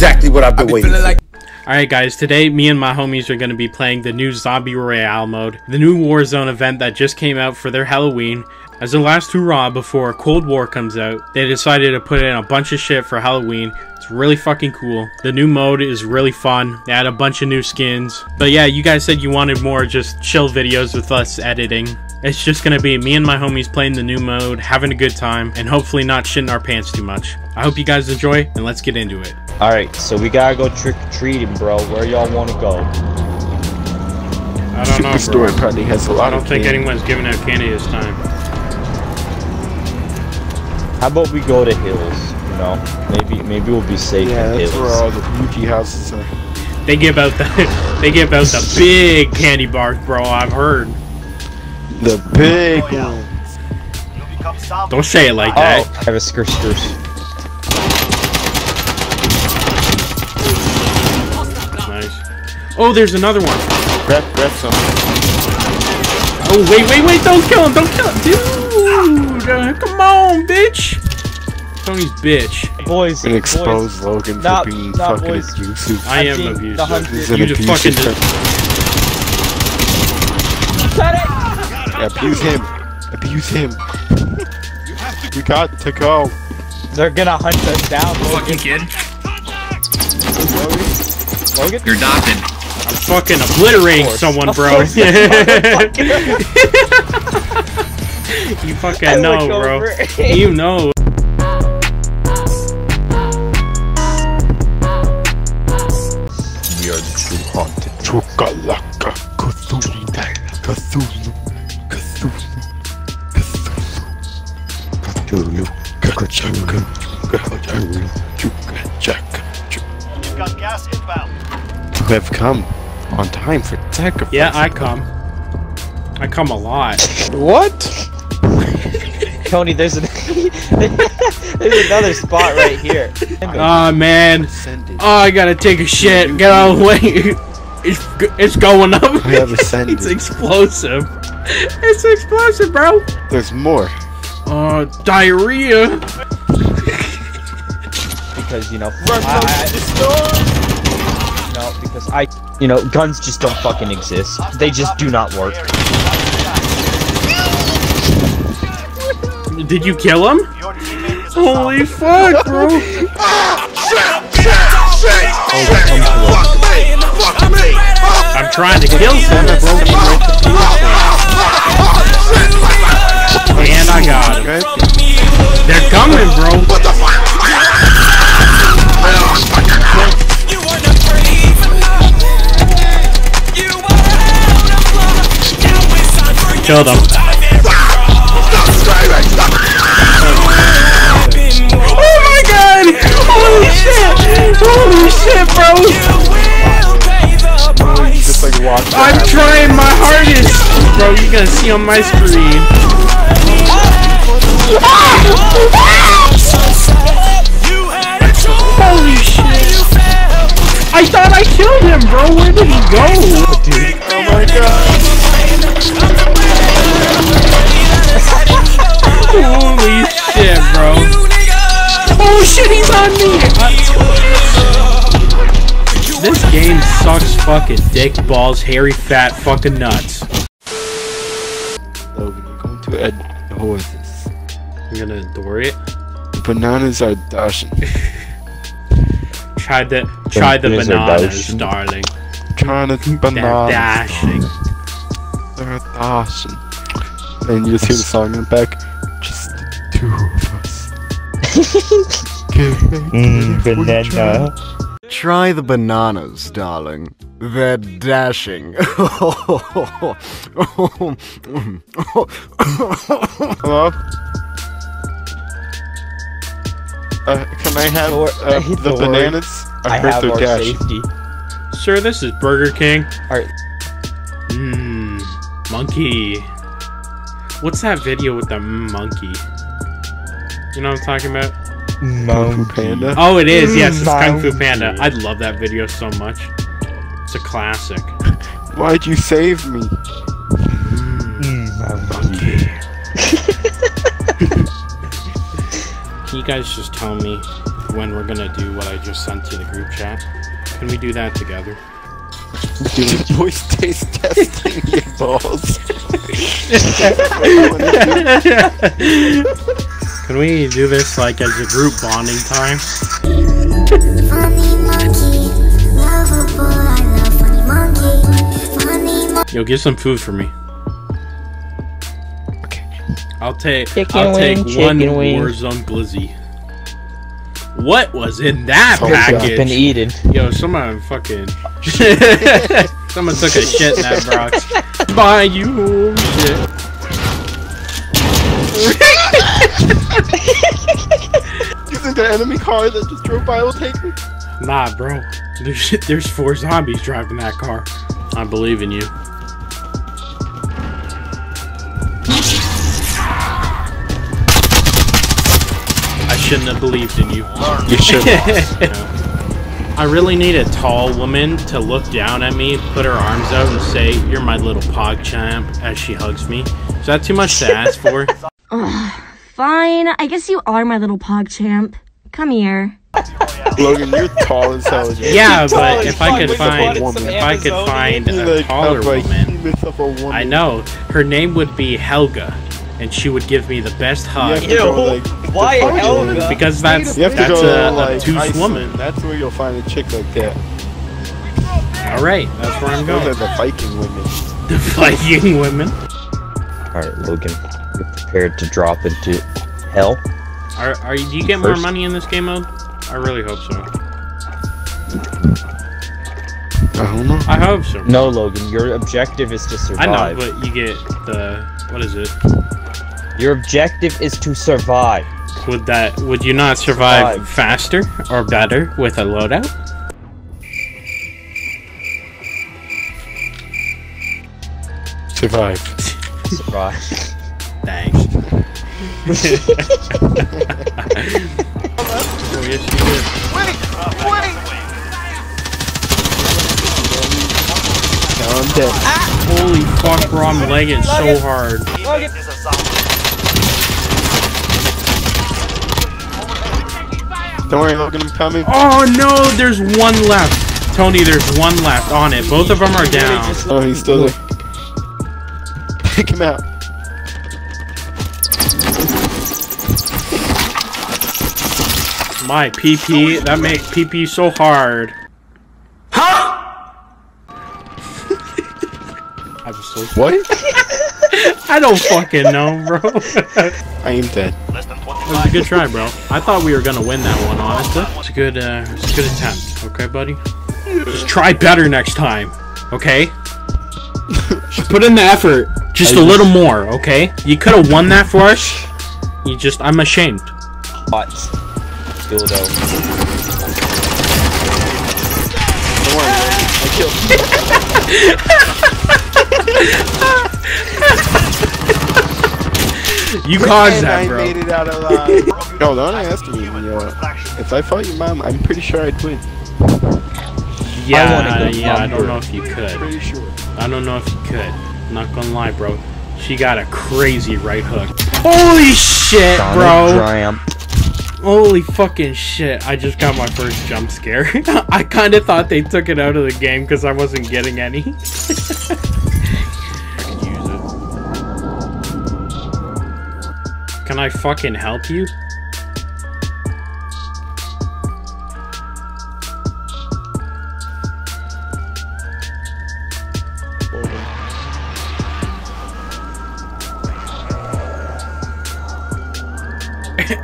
exactly what I've been waiting for. Alright guys, today me and my homies are going to be playing the new Zombie Royale mode, the new Warzone event that just came out for their Halloween. As the last hurrah before Cold War comes out, they decided to put in a bunch of shit for Halloween. It's really fucking cool. The new mode is really fun. They had a bunch of new skins. But yeah, you guys said you wanted more just chill videos with us editing. It's just gonna be me and my homies playing the new mode, having a good time, and hopefully not shitting our pants too much. I hope you guys enjoy, and let's get into it. Alright, so we gotta go trick or treating, bro. Where y'all wanna go? I don't know, Superstore bro. probably has a lot I don't of think candy. anyone's giving out candy this time. How about we go to Hills? You know, maybe maybe we'll be safe Yeah, in that's where all the Fuji houses are. They give out the they give out the big candy bars, bro. I've heard. The big one. Don't say it like Oh, that. I have a skir skirts. Nice. Oh, there's another one. Grab, grab some. Oh, wait, wait, wait! Don't kill him! Don't kill him, dude! Uh, come on, bitch! Tony's bitch. Boys, And boys, Logan for Not- being not fucking boys. abusive. I am abusive. He's an You just abusive fucking person. Yeah, abuse him. Abuse him. we got to go. They're gonna hunt us down. Fucking kid. Logan? You're adopted. I'm fucking obliterating someone, bro. you fucking know, bro. You know. Cthulhu. Cthulhu. Cthulhu. Cthulhu. Chukachaka. You've got gas inbound. You have come on time for sacrifice. Yeah, I come. I come a lot. What? Tony, there's an there's another spot right here. Oh man. Ascended. Oh, I gotta take a shit. Get out of the way. It's it's going up. I have ascended. it's explosive. It's explosive, bro. There's more. Uh, diarrhea. because you know I, I- no because I you know guns just don't fucking exist. They just do not work. Did you kill him? Your teammate is Holy fuck, bro. I'm trying to kill someone, bro. And I got him. Okay? They're coming, bro. Killed him. Oh my god! Holy shit! Holy shit, bro! Just like watch. I'm trying my hardest! Bro, you're gonna see on my screen. Holy shit! I thought I killed him, bro! Where did he go? Oh my god. Holy shit, bro! Oh shit, he's on me! This game sucks fucking dick, balls, hairy, fat, fucking nuts. Logan, oh, you're going to horses. I'm gonna adore it. The bananas are dashing. Try the try the These bananas, dashing. darling. Trying to They're bananas. dashing. They're dashing. And you just hear the song in the back. Just the two of us. Can't make it if we try. Try the bananas, darling. They're dashing. Hello? Uh, can I have Or- uh, I the the bananas? I heard have they're dashing. safety. Sir, this is Burger King. Alright. Mmm, monkey. What's that video with the monkey? You know what I'm talking about? Kung Fu Panda. Oh, it is. Yes, it's Kung Fu Panda. I love that video so much. It's a classic. Why'd you save me? Mm. Mm, Can you guys just tell me when we're gonna do what I just sent to the group chat. Can we do that together? Doing voice taste testing your balls. Can we do this like as a group bonding time? Yo, get some food for me. Okay. I'll take Chicken I'll take wing, one chicken wing. Warzone Glizzy. What was in that Oh, I've been package? eating. Yo, someone fucking someone took a shit in that box. Buy you shit. You think the enemy car that just drove by will take me? Nah, bro. There's there's four zombies driving that car. I believe in you. Shouldn't have believed in you. You should. I really need a tall woman to look down at me, put her arms out, and say, You're my little pog champ, as she hugs me. Is that too much to ask for? Fine, I guess you are my little pog champ. Come here. Logan, you're tall as hell. Yeah, but if I could Wait, find some if I could find a like taller of a woman, behemoth of a woman. I know her name would be Helga, and she would give me the best You hug have to go, like, why the fucking- Helga? because that's You have to that's go a, to, like, obtuse Iceland. woman. That's where you'll find a chick like that. All right, that's where I'm Those going. are the Viking women. The Viking women. Alright, Logan. You're prepared to drop into hell? Are, are you, do you get more money in this game mode? I really hope so. I don't know. I hope so. No, Logan. Your objective is to survive. I know, but you get the what is it? Your objective is to survive. Would that would you not survive Survive. faster or better with a loadout? Survive. Survive. Thanks. oh yes, you did. Wait! Wait! Now I'm dead. Holy fuck, bro! I'm lagging so hard. Teammate is a zombie. Don't worry, Logan, I'm coming. Oh no, there's one left. Tony, there's one left on it. Both of them are down. Oh, he's still there. Pick him out. My PP, that makes PP so hard. Huh? I'm so What? I don't fucking know, bro. I am dead. Less than It was a good try, bro. I thought we were gonna win that one, honestly. It's a good, uh, it's a good attempt. Okay, buddy. Just try better next time. Okay. Just put in the effort. Just a little more. Okay. You could have won that for us. You just, I'm ashamed. Hot. Dildo. Don't worry, I killed him. You caused and that, I bro. made it out alive. no, don't ask me. Uh, if I fought your mom, I'm pretty sure I'd win. Yeah, I wanna yeah. I don't know if you could. Pretty sure. I don't know if you could. Not gonna lie, bro. She got a crazy right hook. Holy shit, bro! Trump. Holy fucking shit! I just got my first jump scare. I kind of thought they took it out of the game because I wasn't getting any. Can I fucking help you?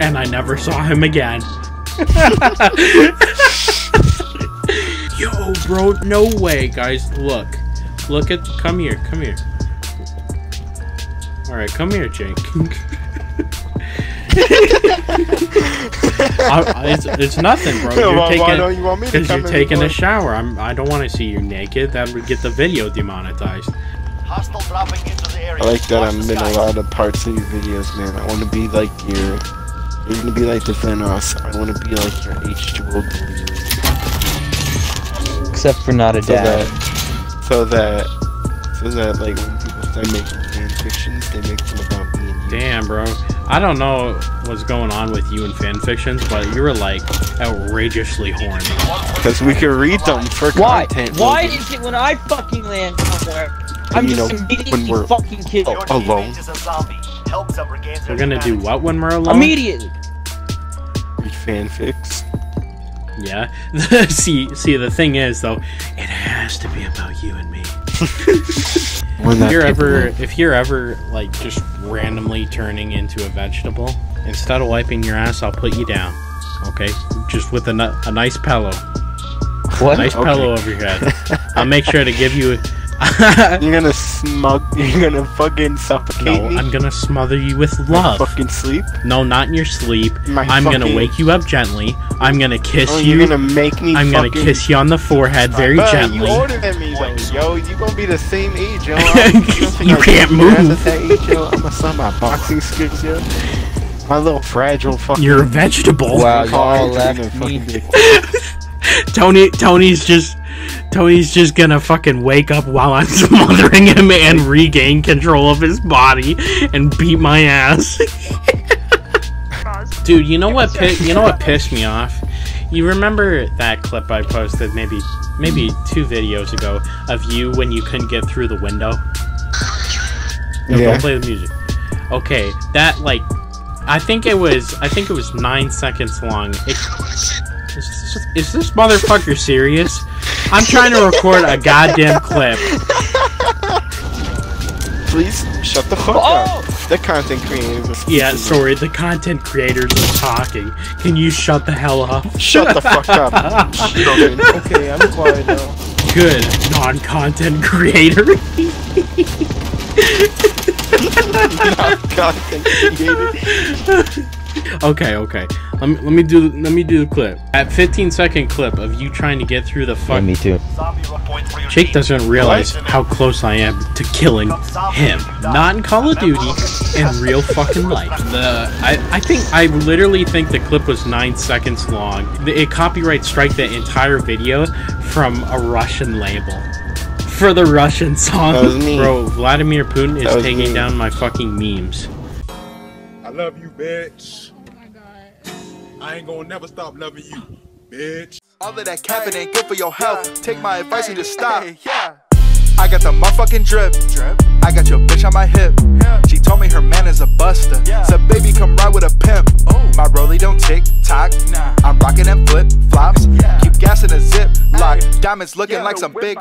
and I never saw him again. Yo, bro, no way, guys. Look, look at. Come here, come here. All right, come here, Jake. I, I- it's, it's nothing, bro. You're why, taking why don't you want me to because you're taking a shower. I'm. I don't want to see you naked. That would get the video demonetized. Hostile dropping into the area. I like that Watch I'm in a lot of parts of your videos, man. I want to be like your. You're gonna be like the Vanoss. I want to be like your H2O Delirious. Except for not a So dad. that, so that, so that, like when people start making fan fictions. They make them about me and you. Damn, bro. I don't know what's going on with you and fanfictions, but you were like outrageously horny. Because we can read them for Why? content. Why maybe. is it when I fucking land somewhere, I'm You just know, immediately when we're- fucking killed? Your alone. teammate is a zombie. Help some regain We're gonna do what when we're alone? Immediately. Read fanfics? Yeah. see, see, the thing is though, it has to be about you and me. If you're ever, if you're ever like just randomly turning into a vegetable, instead of wiping your ass, I'll put you down. Okay, just with a, a nice pillow, What? nice Okay. pillow over your head. I'll make sure to give you. You're gonna smug. You're gonna fucking suffocate no, me. I'm gonna smother you with My love. fucking sleep. No, not in your sleep. My I'm gonna wake you up gently. I'm gonna kiss Oh, you. you're gonna make me. I'm gonna kiss you on the forehead very Bruh, gently. You older than me though, yo. You gonna be the same age, yo. You I'm can't beating your ass move. Age, yo. I'm gonna sign my boxing skills, yo. My little fragile fucking. You're a vegetable. Wow, car y'all is left me. Tony Tony's just Tony's just gonna fucking wake up while I'm smothering him and regain control of his body and beat my ass. Dude, you know what pi- you know what pissed me off? You remember that clip I posted maybe maybe two videos ago of you when you couldn't get through the window? No, Yeah. Don't play the music. Okay, that like I think it was I think it was nine seconds long. It, is, this, is this motherfucker serious? I'm trying to record a goddamn clip. Please shut the fuck Oh! up. The content creators. are Yeah, sorry, the content creators are talking. Can you shut the hell up? Shut the fuck up. Okay, I'm quiet now. Good non-content creator. non-content creator. okay, okay. Let me let me do let me do the clip. At 15 second clip of you trying to get through the Yeah, fuck. me too. Zombie run point for Jake doesn't realize how close I am to killing him. Not in Call of Duty, in real fucking life. The I, I think I literally think the clip was nine seconds long. The- It copyright strike the entire video from a Russian label. For the Russian song. That was me. Bro, Vladimir Putin is taking me. down my fucking memes. I love you, bitch. I ain't gonna never stop loving you, bitch. All of that capping ain't good for your health. Take my advice and just stop. I got the motherfucking drip. drip. I got your bitch on my hip. She told me her man is a buster. Said, baby, come ride with a pimp. My rollie don't tick tock. I'm rocking them flip flops. Keep gassing a zip lock. Diamonds looking like some big.